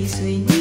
追随你。